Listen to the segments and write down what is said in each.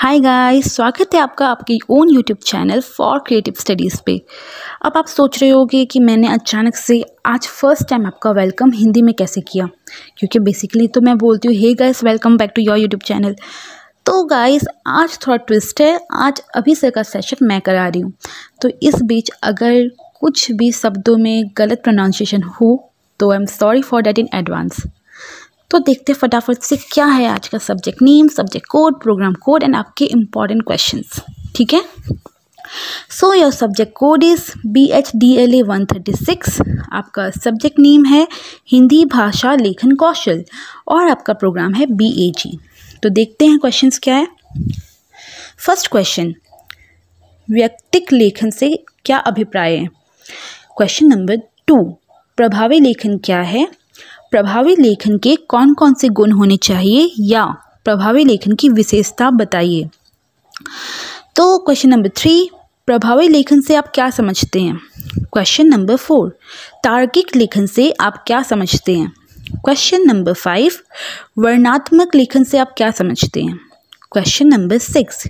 Hi guys स्वागत है आपका आपके own YouTube channel for creative studies पे। अब आप सोच रहे होगे कि मैंने अचानक से आज फ़र्स्ट टाइम आपका वेलकम हिंदी में कैसे किया? क्योंकि बेसिकली तो मैं बोलती हूँ hey guys welcome back to your YouTube channel तो गाइस आज थोड़ा ट्विस्ट है। आज अभी से का सेशन मैं करा रही हूँ। तो इस बीच अगर कुछ भी शब्दों में गलत प्रोनाउंसिएशन हो तो I am sorry for that in advance तो देखते फटाफट से क्या है आज का subject name subject code program code and आपके इंपॉर्टेंट क्वेश्चन ठीक है? So your subject code is B H D L A one thirty six आपका सब्जेक्ट नेम है हिंदी भाषा लेखन कौशल और आपका प्रोग्राम है बी ए जी तो देखते हैं क्वेश्चंस क्या है? फ़र्स्ट क्वेश्चन व्यक्तिक लेखन से क्या अभिप्राय है? क्वेश्चन नंबर टू प्रभावी लेखन क्या है? प्रभावी लेखन के कौन कौन से गुण होने चाहिए या प्रभावी लेखन की विशेषता बताइए। तो क्वेश्चन नंबर थ्री प्रभावी लेखन से आप क्या समझते हैं? क्वेश्चन नंबर फोर तार्किक लेखन से आप क्या समझते हैं? क्वेश्चन नंबर फाइव वर्णात्मक लेखन से आप क्या समझते हैं? क्वेश्चन नंबर सिक्स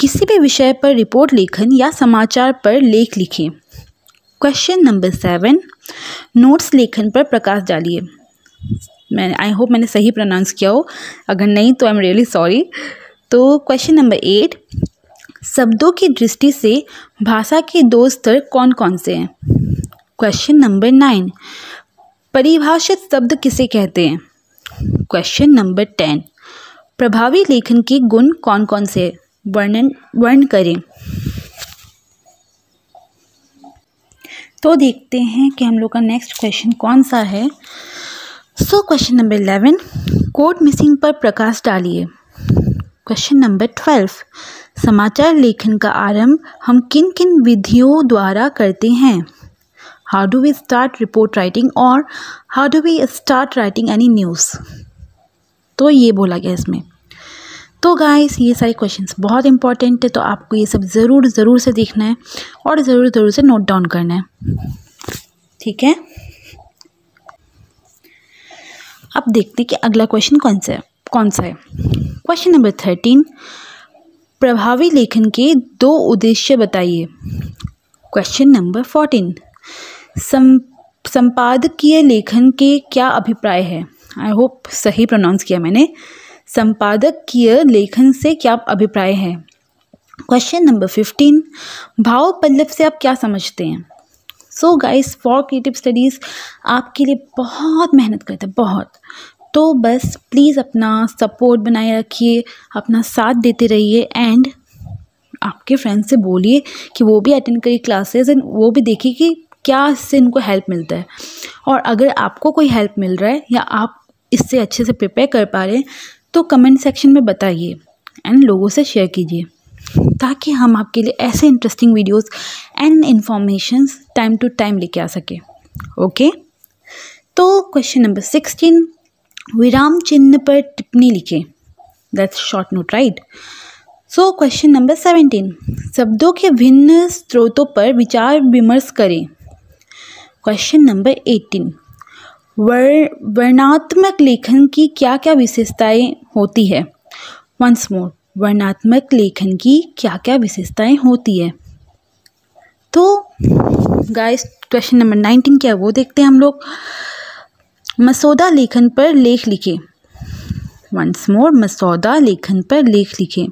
किसी भी विषय पर रिपोर्ट लेखन या समाचार पर लेख लिखें। क्वेश्चन नंबर सेवन नोट्स लेखन पर प्रकाश डालिए। मैं आई होप मैंने सही प्रोनाउंस किया हो। अगर नहीं तो आई एम रियली सॉरी तो क्वेश्चन नंबर एट शब्दों की दृष्टि से भाषा के दो स्तर कौन कौन से हैं? क्वेश्चन नंबर नाइन परिभाषित शब्द किसे कहते हैं? क्वेश्चन नंबर टेन प्रभावी लेखन के गुण कौन कौन से वर्णन, वर्ण करें। तो देखते हैं कि हम लोग का नेक्स्ट क्वेश्चन कौन सा है। So question number eleven code missing पर प्रकाश डालिए। क्वेश्चन नंबर ट्वेल्व समाचार लेखन का आरंभ हम किन किन विधियों द्वारा करते हैं? How do we start report writing और how do we start writing any news तो ये बोला गया इसमें। तो गाइस ये सारे क्वेश्चंस बहुत इंपॉर्टेंट है तो आपको ये सब ज़रूर ज़रूर से देखना है और ज़रूर ज़रूर से नोट डाउन करना है। ठीक है? अब देखते हैं कि अगला क्वेश्चन कौन सा है कौन सा है। क्वेश्चन नंबर थर्टीन प्रभावी लेखन के दो उद्देश्य बताइए। क्वेश्चन नंबर फोर्टीन संपादकीय लेखन के क्या अभिप्राय है? आई होप सही प्रोनाउंस किया मैंने। संपादकीय लेखन से क्या अभिप्राय है? क्वेश्चन नंबर फिफ्टीन भाव पल्लव से आप क्या समझते हैं? So guys for creative studies आपके लिए बहुत मेहनत करते हैं, बहुत। तो बस प्लीज़ अपना सपोर्ट बनाए रखिए, अपना साथ देते रहिए एंड आपके फ्रेंड्स से बोलिए कि वो भी अटेंड करिए क्लासेस एंड वो भी देखिए कि क्या इससे इनको हेल्प मिलता है। और अगर आपको कोई हेल्प मिल रहा है या आप इससे अच्छे से प्रिपेयर कर पा रहे हैं तो कमेंट सेक्शन में बताइए एंड लोगों से शेयर कीजिए। ताकि हम आपके लिए ऐसे interesting videos and informations time to time लेके आ सके। ओके तो क्वेश्चन नंबर सिक्सटीन विराम चिन्ह पर टिप्पणी लिखें। That's short note right so question number seventeen शब्दों के भिन्न स्रोतों पर विचार विमर्श करें। क्वेश्चन नंबर एटीन वर्ण वर्णात्मक लेखन की क्या क्या विशेषताएँ होती है? वंस मोर वर्णात्मक लेखन की क्या क्या विशेषताएँ होती है। तो गाइस क्वेश्चन नंबर नाइनटीन क्या है वो देखते हैं हम लोग। मसौदा लेखन पर लेख लिखे। वंस मोर मसौदा लेखन पर लेख लिखे।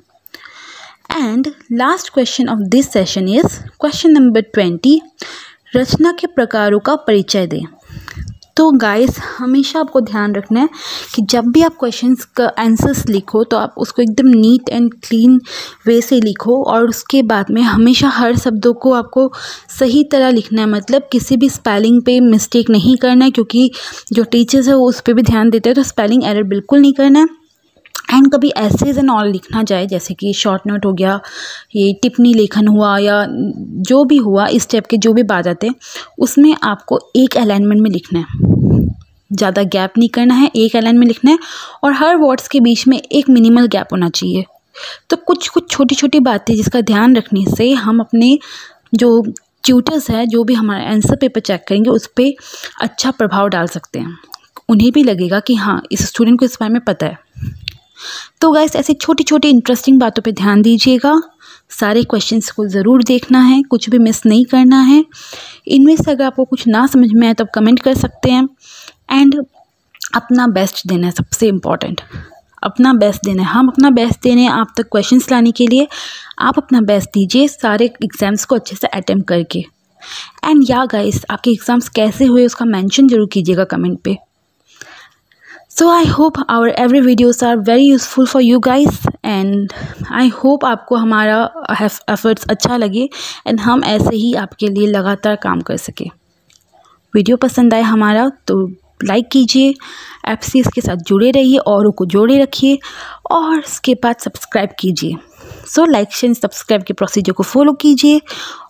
And last question of this session is question number twenty रचना के प्रकारों का परिचय दें। तो गाइस हमेशा आपको ध्यान रखना है कि जब भी आप क्वेश्चंस का आंसर्स लिखो तो आप उसको एकदम नीट एंड क्लीन वे से लिखो और उसके बाद में हमेशा हर शब्दों को आपको सही तरह लिखना है। मतलब किसी भी स्पेलिंग पे मिस्टेक नहीं करना है, क्योंकि जो टीचर्स है वो उस पर भी ध्यान देते हैं तो स्पेलिंग एरर बिल्कुल नहीं करना है। एंड कभी एसेज एंड ऑल लिखना जाए, जैसे कि शॉर्ट नोट हो गया, ये टिप्पणी लेखन हुआ या जो भी हुआ, इस टाइप के जो भी बात आते हैं, उसमें आपको एक अलाइनमेंट में लिखना है। ज़्यादा गैप नहीं करना है, एक अलाइन में लिखना है और हर वर्ड्स के बीच में एक मिनिमल गैप होना चाहिए। तो कुछ कुछ छोटी छोटी बातें जिसका ध्यान रखने से हम अपने जो ट्यूटर्स है, जो भी हमारा आंसर पेपर चेक करेंगे, उस पर अच्छा प्रभाव डाल सकते हैं। उन्हें भी लगेगा कि हाँ इस स्टूडेंट को इस बारे में पता है। तो गाइस ऐसे छोटी छोटी इंटरेस्टिंग बातों पे ध्यान दीजिएगा। सारे क्वेश्चंस को ज़रूर देखना है, कुछ भी मिस नहीं करना है। इनमें से अगर आपको कुछ ना समझ में आए तो आप कमेंट कर सकते हैं। एंड अपना बेस्ट देना है, सबसे इंपॉर्टेंट अपना बेस्ट देना है। हम अपना बेस्ट देने हैं आप तक क्वेश्चंस लाने के लिए। आप अपना बेस्ट दीजिए सारे एग्ज़ाम्स को अच्छे से अटैम्प्ट करके। एंड या गाइस आपके एग्ज़ाम्स कैसे हुए, उसका मेंशन ज़रूर कीजिएगा कमेंट पे। So I hope our every videos are very useful for you guys and I hope आपको हमारा एफर्ट्स अच्छा लगे एंड हम ऐसे ही आपके लिए लगातार काम कर सकें। वीडियो पसंद आए हमारा तो लाइक कीजिए एफ़ इसके साथ जुड़े रहिए, औरों को जोड़े रखिए, और इसके बाद सब्सक्राइब कीजिए। सो लाइक शेयर सब्सक्राइब के प्रोसीजर को फॉलो कीजिए,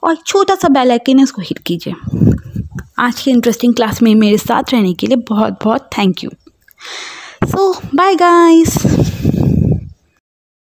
और छोटा सा बेल आइकन है, उसको हिट कीजिए। आज के इंटरेस्टिंग क्लास में मेरे साथ रहने के लिए बहुत बहुत thank you so bye guys